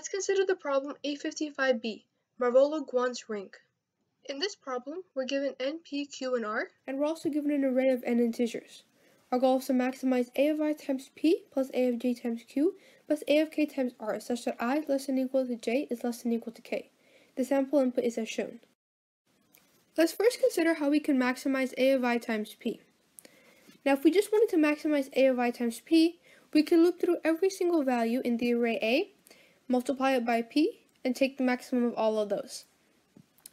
Let's consider the problem 855B, Marvolo-Gaunt's ring. In this problem, we're given n, p, q, and r, and we're also given an array of n integers. Our goal is to maximize a of i times p plus a of j times q plus a of k times r such that i less than equal to j is less than equal to k. The sample input is as shown. Let's first consider how we can maximize a of i times p. Now if we just wanted to maximize a of i times p, we could loop through every single value in the array a multiply it by p, and take the maximum of all of those.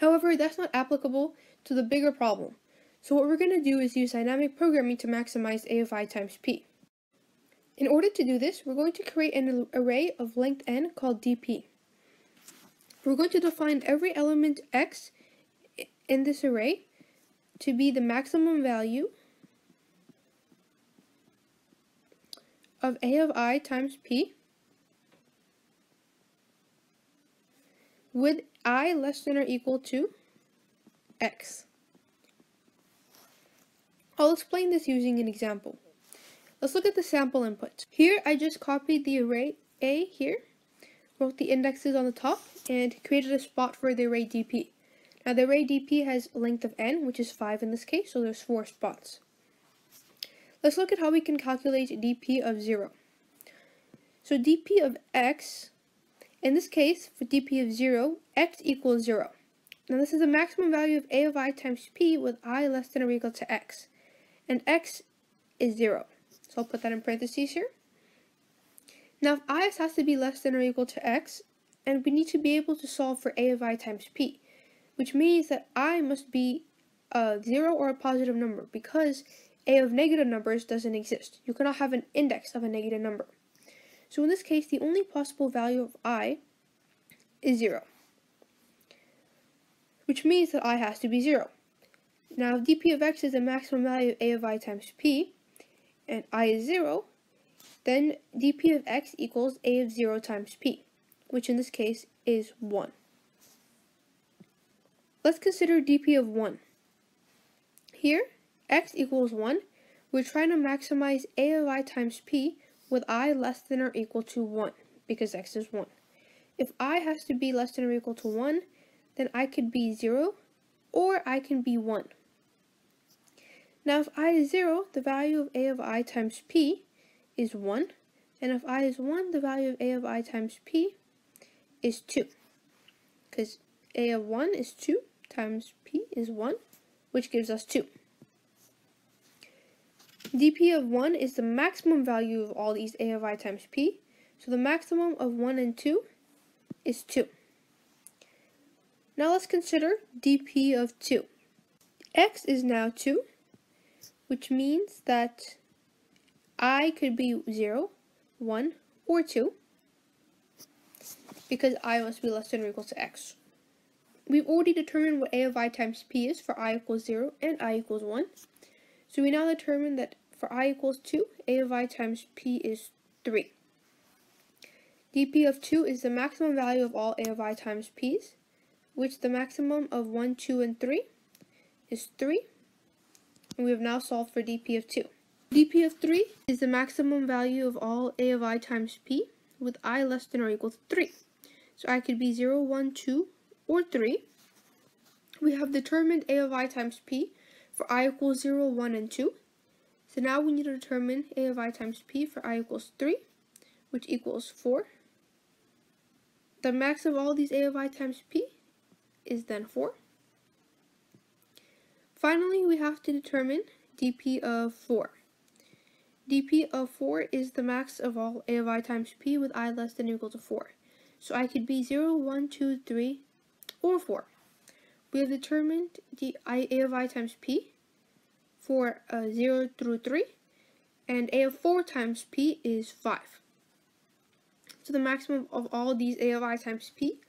However, that's not applicable to the bigger problem. So what we're going to do is use dynamic programming to maximize a of i times p. In order to do this, we're going to create an array of length n called dp. We're going to define every element x in this array to be the maximum value of a of i times p with i less than or equal to x. I'll explain this using an example. Let's look at the sample input. Here I just copied the array A here, wrote the indexes on the top, and created a spot for the array dp. Now the array dp has a length of n, which is 5 in this case, so there's 4 spots. Let's look at how we can calculate dp of 0. So dp of x in this case, for dp of 0, x equals 0. Now this is the maximum value of a of i times p with i less than or equal to x. And x is 0. So I'll put that in parentheses here. Now if i has to be less than or equal to x, and we need to be able to solve for a of i times p, which means that i must be a 0 or a positive number because a of negative numbers doesn't exist. You cannot have an index of a negative number. So in this case, the only possible value of i is 0, which means that i has to be 0. Now, dp of x is the maximum value of a of i times p, and i is 0, then dp of x equals a of 0 times p, which in this case is 1. Let's consider dp of 1. Here, x equals 1. We're trying to maximize a of i times p with i less than or equal to 1, because x is 1. If i has to be less than or equal to 1, then i could be 0, or i can be 1. Now if i is 0, the value of a of i times p is 1, and if i is 1, the value of a of i times p is 2. Because a of 1 is 2 times p is 1, which gives us 2 dp of 1 is the maximum value of all these a of i times p. So the maximum of 1 and 2 is 2. Now let's consider dp of 2. x is now 2, which means that i could be 0, 1, or 2, because i must be less than or equal to x. We've already determined what a of i times p is for i equals 0 and i equals 1. So we now determine that for i equals 2, a of i times p is 3. dp of 2 is the maximum value of all a of i times p's, which the maximum of 1, 2, and 3 is 3. And we have now solved for dp of 2. dp of 3 is the maximum value of all a of i times p, with i less than or equal to 3. So i could be 0, 1, 2, or 3. We have determined a of i times p for i equals 0, 1, and 2. So now we need to determine a of i times p for i equals 3, which equals 4. The max of all these a of i times p is then 4. Finally, we have to determine dp of 4. dp of 4 is the max of all a of i times p with i less than or equal to 4. So I could be 0, 1, 2, 3, or 4 we have determined the I, a of i times p for uh, 0 through 3, and a of 4 times p is 5. So the maximum of all these a of i times p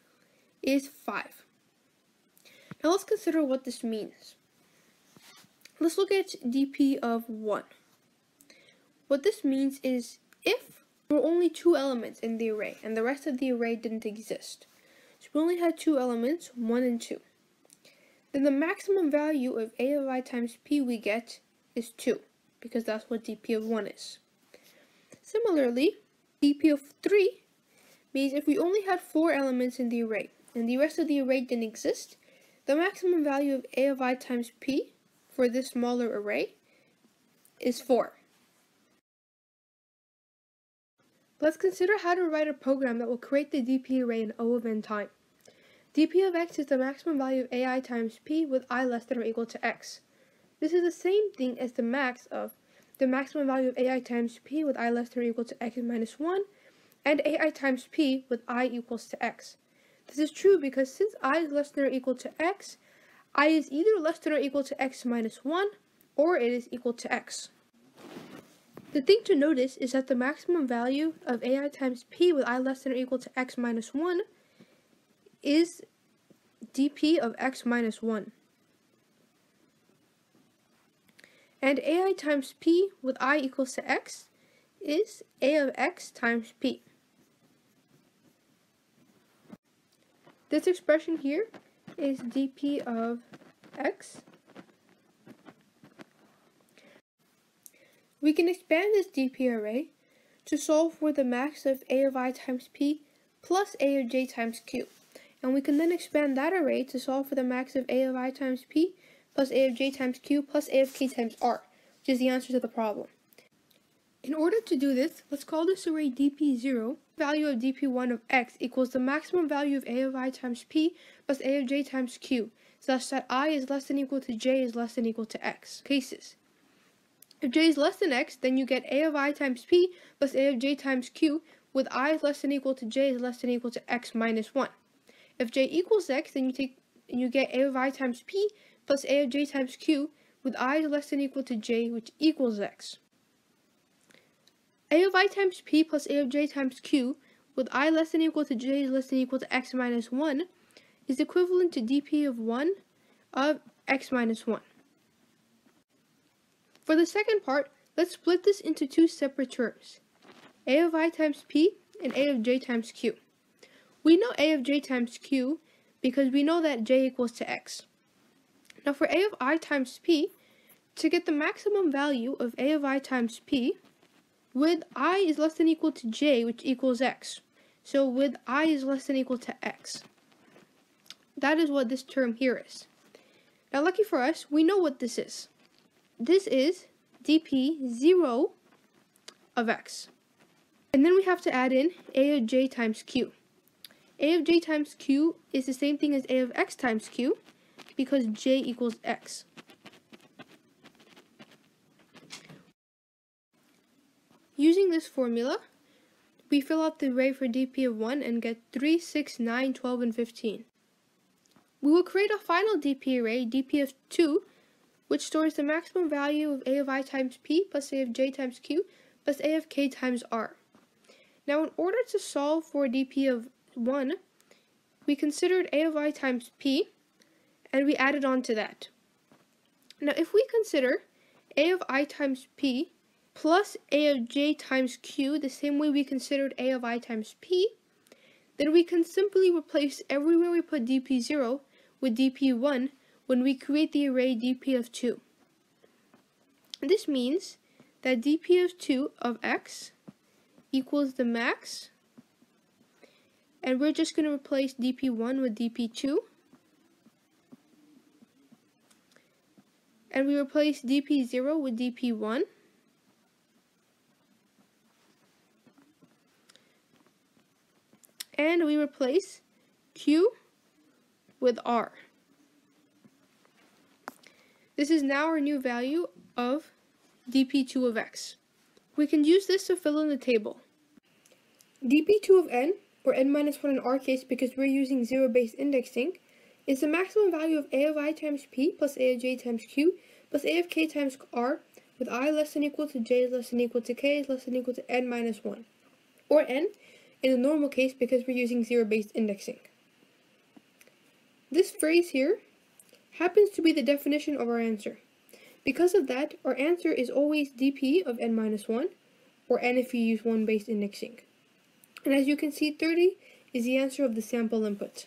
is 5. Now let's consider what this means. Let's look at dp of 1. What this means is if there were only two elements in the array and the rest of the array didn't exist, so we only had two elements, 1 and 2 then the maximum value of a of i times p we get is 2, because that's what dp of 1 is. Similarly, dp of 3 means if we only had four elements in the array and the rest of the array didn't exist, the maximum value of a of i times p for this smaller array is 4. Let's consider how to write a program that will create the dp array in O of n time. Dp of x is the maximum value of ai times p with i less than or equal to x. This is the same thing as the max of the maximum value of ai times p with i less than or equal to x minus 1 and ai times p with i equals to x. This is true because since i is less than or equal to x, i is either less than or equal to x minus 1 or it is equal to x. The thing to notice is that the maximum value of ai times p with i less than or equal to x minus 1 is dp of x minus 1. And ai times p with i equals to x is a of x times p. This expression here is dp of x. We can expand this dp array to solve for the max of a of i times p plus a of j times q. And we can then expand that array to solve for the max of a of i times p plus a of j times q plus a of k times r, which is the answer to the problem. In order to do this, let's call this array dp0. Value of dp1 of x equals the maximum value of a of i times p plus a of j times q, such that i is less than equal to j is less than equal to x. Cases. If j is less than x, then you get a of i times p plus a of j times q, with i is less than equal to j is less than equal to x minus 1. If j equals x, then you take you get a of i times p plus a of j times q, with i less than equal to j, which equals x. a of i times p plus a of j times q, with i less than equal to j less than equal to x minus 1, is equivalent to dp of 1 of x minus 1. For the second part, let's split this into two separate terms, a of i times p and a of j times q. We know a of j times q because we know that j equals to x. Now for a of i times p, to get the maximum value of a of i times p, with i is less than equal to j, which equals x. So with i is less than equal to x. That is what this term here is. Now lucky for us, we know what this is. This is dp 0 of x. And then we have to add in a of j times q. a of j times q is the same thing as a of x times q because j equals x. Using this formula, we fill out the array for dp of 1 and get 3, 6, 9, 12, and 15. We will create a final dp array, dp of 2, which stores the maximum value of a of i times p plus a of j times q plus a of k times r. Now in order to solve for dp of 1, we considered a of i times p, and we added on to that. Now if we consider a of i times p plus a of j times q the same way we considered a of i times p, then we can simply replace everywhere we put dp0 with dp1 when we create the array dp of 2. This means that dp of 2 of x equals the max, and we're just going to replace dp1 with dp2, and we replace dp0 with dp1, and we replace q with r. This is now our new value of dp2 of x. We can use this to fill in the table. dp2 of n, or n minus 1 in our case because we're using zero-based indexing, is the maximum value of a of i times p plus a of j times q plus a of k times r with i less than equal to j less than equal to k less than equal to n minus 1, or n in the normal case because we're using zero-based indexing. This phrase here happens to be the definition of our answer. Because of that, our answer is always dp of n minus 1, or n if you use one-based indexing. And as you can see, 30 is the answer of the sample input.